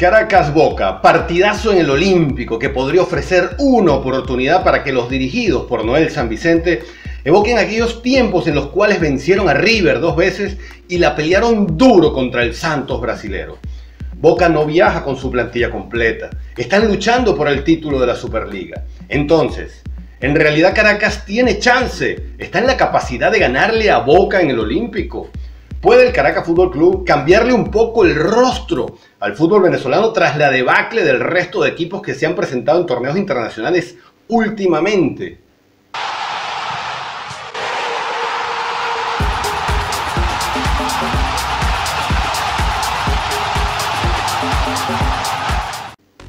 Caracas Boca, partidazo en el Olímpico que podría ofrecer una oportunidad para que los dirigidos por Noel San Vicente evoquen aquellos tiempos en los cuales vencieron a River dos veces y la pelearon duro contra el Santos brasilero. Boca no viaja con su plantilla completa, están luchando por el título de la Superliga. Entonces, en realidad Caracas tiene chance, está en la capacidad de ganarle a Boca en el Olímpico. ¿Puede el Caracas Fútbol Club cambiarle un poco el rostro al fútbol venezolano tras la debacle del resto de equipos que se han presentado en torneos internacionales últimamente?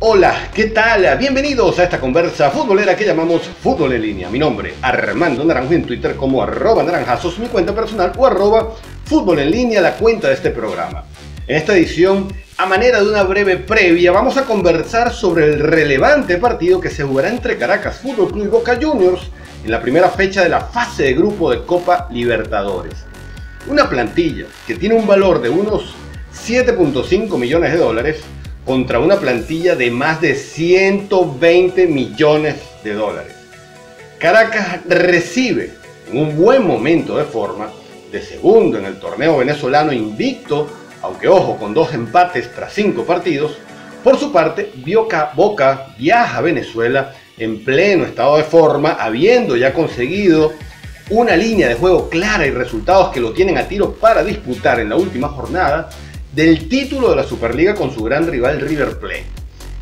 Hola, ¿qué tal? Bienvenidos a esta conversa futbolera que llamamos Fútbol en Línea. Mi nombre, Armando Naranjo, en Twitter como arroba naranjazos, mi cuenta personal o arroba Fútbol en Línea, la cuenta de este programa. En esta edición, a manera de una breve previa, vamos a conversar sobre el relevante partido que se jugará entre Caracas Fútbol Club y Boca Juniors en la primera fecha de la fase de grupo de Copa Libertadores. Una plantilla que tiene un valor de unos 7.5 millones de dólares contra una plantilla de más de 120 millones de dólares. Caracas recibe en un buen momento de forma de segundo en el torneo venezolano invicto, aunque ojo, con dos empates tras cinco partidos. Por su parte, Boca, Boca viaja a Venezuela en pleno estado de forma, habiendo ya conseguido una línea de juego clara y resultados que lo tienen a tiro para disputar en la última jornada del título de la Superliga con su gran rival River Plate.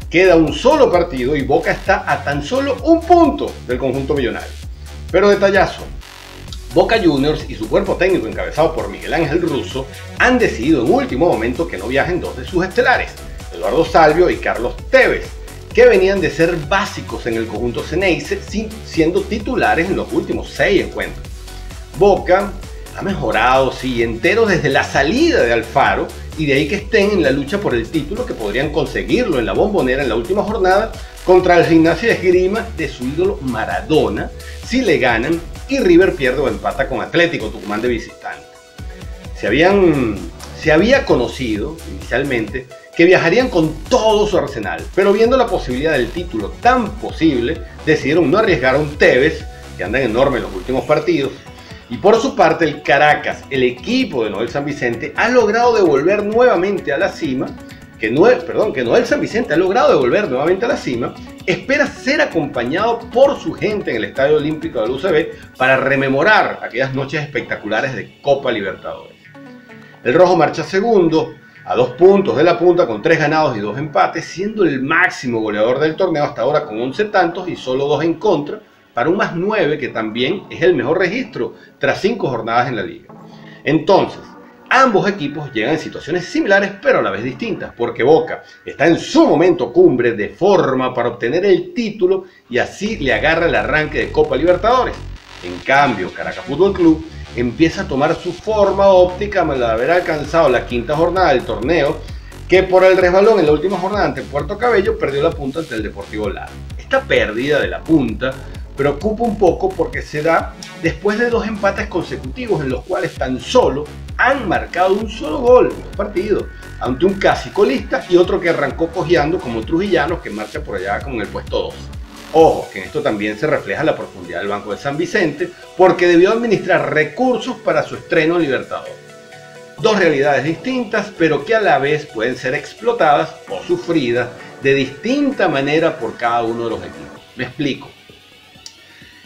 Queda un solo partido y Boca está a tan solo un punto del conjunto millonario. Pero detallazo. Boca Juniors y su cuerpo técnico encabezado por Miguel Ángel Russo han decidido en último momento que no viajen dos de sus estelares, Eduardo Salvio y Carlos Tevez, que venían de ser básicos en el conjunto Ceneice siendo titulares en los últimos seis encuentros. Boca ha mejorado, sí, entero desde la salida de Alfaro y de ahí que estén en la lucha por el título que podrían conseguirlo en la bombonera en la última jornada contra el gimnasio de esgrima de su ídolo Maradona si le ganan y River pierde o empata con Atlético Tucumán de visitante. Se, habían, se había conocido inicialmente que viajarían con todo su arsenal, pero viendo la posibilidad del título tan posible, decidieron no arriesgar a un Tevez, que anda enorme en los últimos partidos, y por su parte, el Caracas, el equipo de Noel San Vicente, ha logrado devolver nuevamente a la cima, que Noel, perdón, que Noel San Vicente ha logrado devolver nuevamente a la cima, espera ser acompañado por su gente en el Estadio Olímpico de la UCB para rememorar aquellas noches espectaculares de Copa Libertadores. El Rojo marcha segundo, a dos puntos de la punta con tres ganados y dos empates, siendo el máximo goleador del torneo hasta ahora con 11 tantos y solo dos en contra, para un más 9 que también es el mejor registro tras 5 jornadas en la liga. Entonces, ambos equipos llegan en situaciones similares pero a la vez distintas, porque Boca está en su momento cumbre de forma para obtener el título y así le agarra el arranque de Copa Libertadores. En cambio, Caracas Fútbol Club empieza a tomar su forma óptica al haber alcanzado la quinta jornada del torneo, que por el resbalón en la última jornada ante Puerto Cabello perdió la punta ante el Deportivo Lara. Esta pérdida de la punta preocupa un poco porque se da después de dos empates consecutivos en los cuales tan solo han marcado un solo gol en los partidos, ante un casi colista y otro que arrancó cojeando como Trujillano que marcha por allá con el puesto 2. Ojo, que en esto también se refleja la profundidad del Banco de San Vicente, porque debió administrar recursos para su estreno Libertador. Dos realidades distintas, pero que a la vez pueden ser explotadas o sufridas de distinta manera por cada uno de los equipos. Me explico.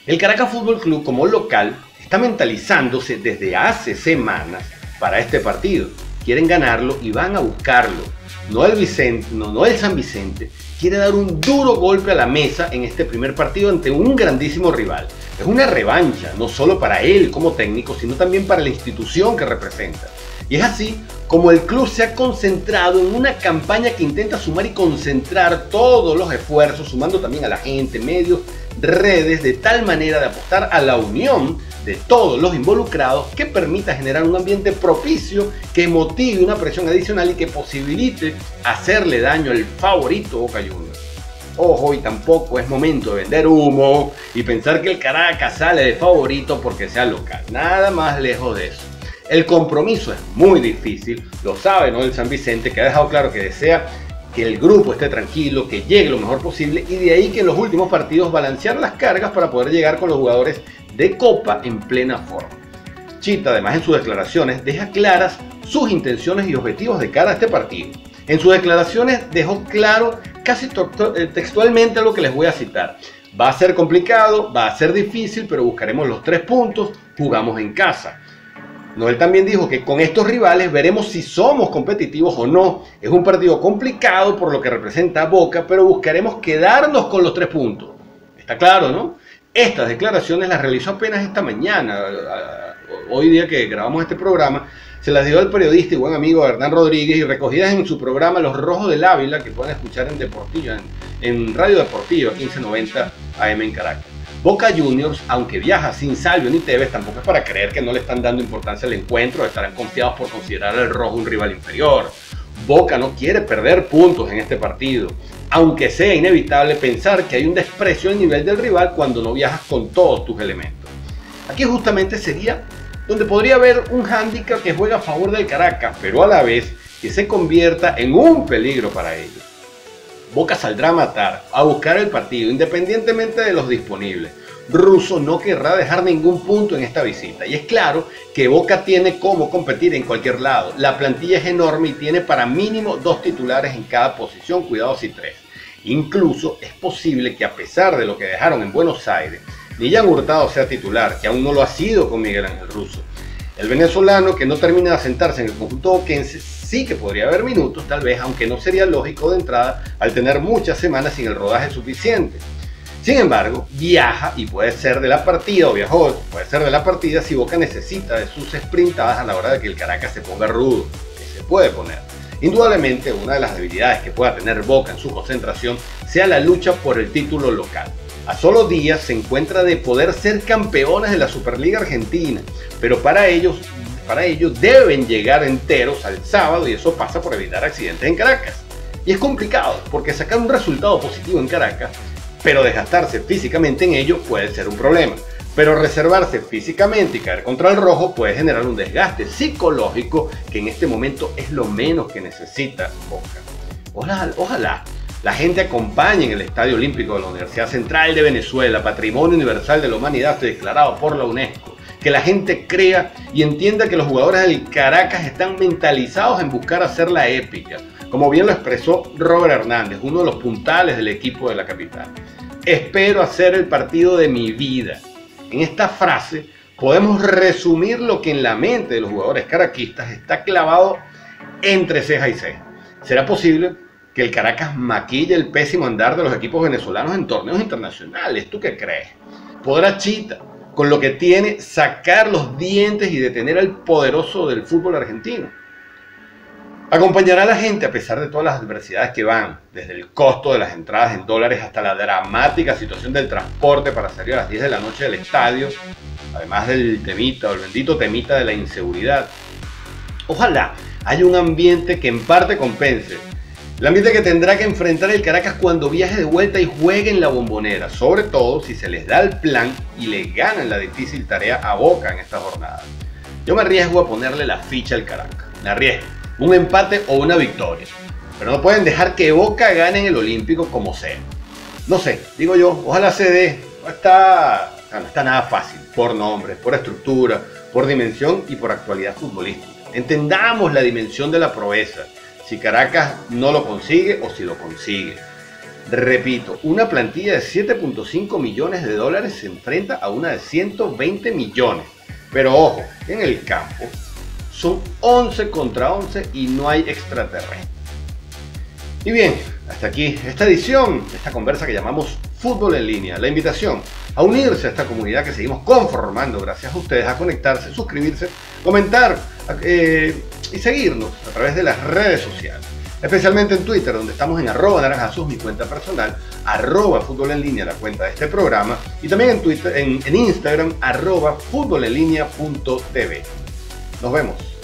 El Caracas Fútbol Club como local está mentalizándose desde hace semanas para este partido. Quieren ganarlo y van a buscarlo. Noel Vicente, no, Noel San Vicente quiere dar un duro golpe a la mesa en este primer partido ante un grandísimo rival. Es una revancha, no solo para él como técnico, sino también para la institución que representa. Y es así como el club se ha concentrado en una campaña que intenta sumar y concentrar todos los esfuerzos, sumando también a la gente, medios, redes de tal manera de apostar a la unión de todos los involucrados que permita generar un ambiente propicio que motive una presión adicional y que posibilite hacerle daño al favorito Boca Juniors. Ojo, y tampoco es momento de vender humo y pensar que el Caracas sale de favorito porque sea local. Nada más lejos de eso. El compromiso es muy difícil, lo sabe ¿no? el San Vicente, que ha dejado claro que desea que el grupo esté tranquilo, que llegue lo mejor posible y de ahí que en los últimos partidos balancear las cargas para poder llegar con los jugadores de Copa en plena forma. Chita, además en sus declaraciones, deja claras sus intenciones y objetivos de cara a este partido. En sus declaraciones dejó claro casi eh, textualmente lo que les voy a citar. Va a ser complicado, va a ser difícil, pero buscaremos los tres puntos, jugamos en casa. Noel también dijo que con estos rivales veremos si somos competitivos o no. Es un partido complicado por lo que representa Boca, pero buscaremos quedarnos con los tres puntos. Está claro, ¿no? Estas declaraciones las realizó apenas esta mañana, hoy día que grabamos este programa, se las dio al periodista y buen amigo Hernán Rodríguez y recogidas en su programa Los Rojos del Ávila, que pueden escuchar en Deportillo, en, Radio Deportivo 1590 AM en Caracas. Boca Juniors, aunque viaja sin Salvio ni Tevez, tampoco es para creer que no le están dando importancia al encuentro, estarán confiados por considerar al rojo un rival inferior. Boca no quiere perder puntos en este partido, aunque sea inevitable pensar que hay un desprecio al nivel del rival cuando no viajas con todos tus elementos. Aquí justamente sería donde podría haber un hándicap que juega a favor del Caracas, pero a la vez que se convierta en un peligro para ellos. Boca saldrá a matar, a buscar el partido, independientemente de los disponibles. Russo no querrá dejar ningún punto en esta visita. Y es claro que Boca tiene cómo competir en cualquier lado. La plantilla es enorme y tiene para mínimo dos titulares en cada posición, cuidados y tres. Incluso es posible que a pesar de lo que dejaron en Buenos Aires, Lillan Hurtado sea titular, que aún no lo ha sido con Miguel Ángel Russo. El venezolano que no termina de asentarse en el conjunto boquense sí que podría haber minutos, tal vez, aunque no sería lógico de entrada al tener muchas semanas sin el rodaje suficiente. Sin embargo, viaja y puede ser de la partida, o viajó, puede ser de la partida si Boca necesita de sus sprintadas a la hora de que el Caracas se ponga rudo, que se puede poner. Indudablemente, una de las debilidades que pueda tener Boca en su concentración sea la lucha por el título local. A solo días se encuentra de poder ser campeones de la Superliga Argentina, pero para ellos para deben llegar enteros al sábado y eso pasa por evitar accidentes en Caracas. Y es complicado porque sacar un resultado positivo en Caracas, pero desgastarse físicamente en ello puede ser un problema. Pero reservarse físicamente y caer contra el rojo puede generar un desgaste psicológico que en este momento es lo menos que necesita Boca. Ojalá, ojalá la gente acompañe en el Estadio Olímpico de la Universidad Central de Venezuela, Patrimonio Universal de la Humanidad declarado por la UNESCO que la gente crea y entienda que los jugadores del Caracas están mentalizados en buscar hacer la épica, como bien lo expresó Robert Hernández, uno de los puntales del equipo de la capital. Espero hacer el partido de mi vida. En esta frase podemos resumir lo que en la mente de los jugadores caraquistas está clavado entre ceja y ceja. ¿Será posible que el Caracas maquille el pésimo andar de los equipos venezolanos en torneos internacionales? ¿Tú qué crees? ¿Podrá Chita con lo que tiene sacar los dientes y detener al poderoso del fútbol argentino. Acompañará a la gente a pesar de todas las adversidades que van, desde el costo de las entradas en dólares hasta la dramática situación del transporte para salir a las 10 de la noche del estadio, además del temita o el bendito temita de la inseguridad. Ojalá haya un ambiente que en parte compense el ambiente que tendrá que enfrentar el Caracas cuando viaje de vuelta y juegue en la bombonera, sobre todo si se les da el plan y le ganan la difícil tarea a Boca en esta jornada. Yo me arriesgo a ponerle la ficha al Caracas. Me arriesgo. Un empate o una victoria. Pero no pueden dejar que Boca gane en el Olímpico como sea. No sé, digo yo, ojalá se dé. No está, no está nada fácil. Por nombre, por estructura, por dimensión y por actualidad futbolística. Entendamos la dimensión de la proeza si Caracas no lo consigue o si lo consigue. Repito, una plantilla de 7.5 millones de dólares se enfrenta a una de 120 millones. Pero ojo, en el campo son 11 contra 11 y no hay extraterrestre. Y bien, hasta aquí esta edición, esta conversa que llamamos Fútbol en línea. La invitación a unirse a esta comunidad que seguimos conformando gracias a ustedes, a conectarse, suscribirse, comentar eh, y seguirnos a través de las redes sociales. Especialmente en Twitter, donde estamos en arroba naranjasus, mi cuenta personal, arroba fútbol en línea, la cuenta de este programa, y también en Twitter, en, en Instagram, arroba fútbol en línea punto TV. Nos vemos.